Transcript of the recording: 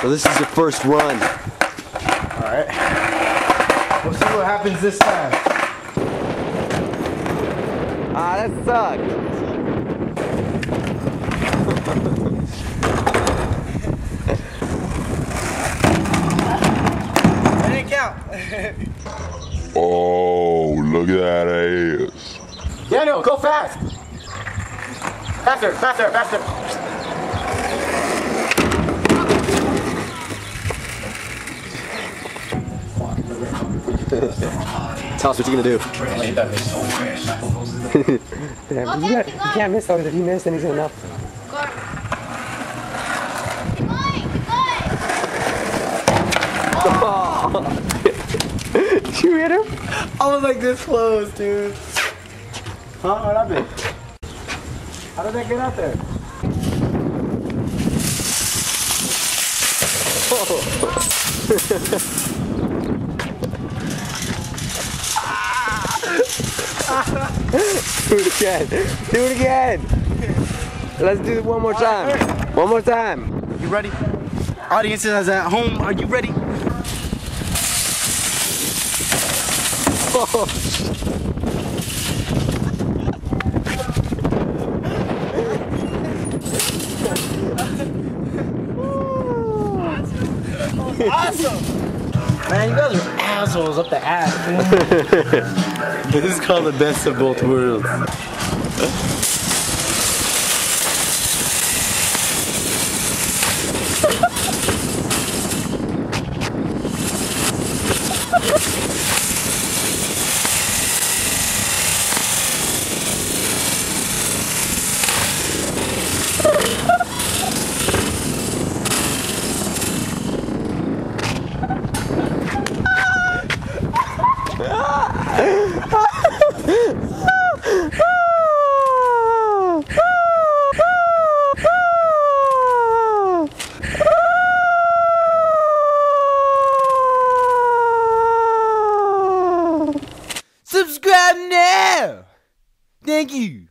So this is your first run. Alright. We'll see what happens this time. Ah, that sucked. That didn't count. Oh, look at that ass. Daniel, go fast. Faster, faster, faster. Tell us what you're gonna do. Damn, you, got, you can't miss those. If you miss, then he's going enough. Did you hit him? I was like this close, dude. Huh? What happened? How did that get out there? Do it again. Do it again. Let's do it one more time. One more time. You ready? Audience, Audiences at home, are you ready? Oh, awesome! Man, you guys are assholes up the ass. This is called the best of both worlds. Subscribe now! Thank you!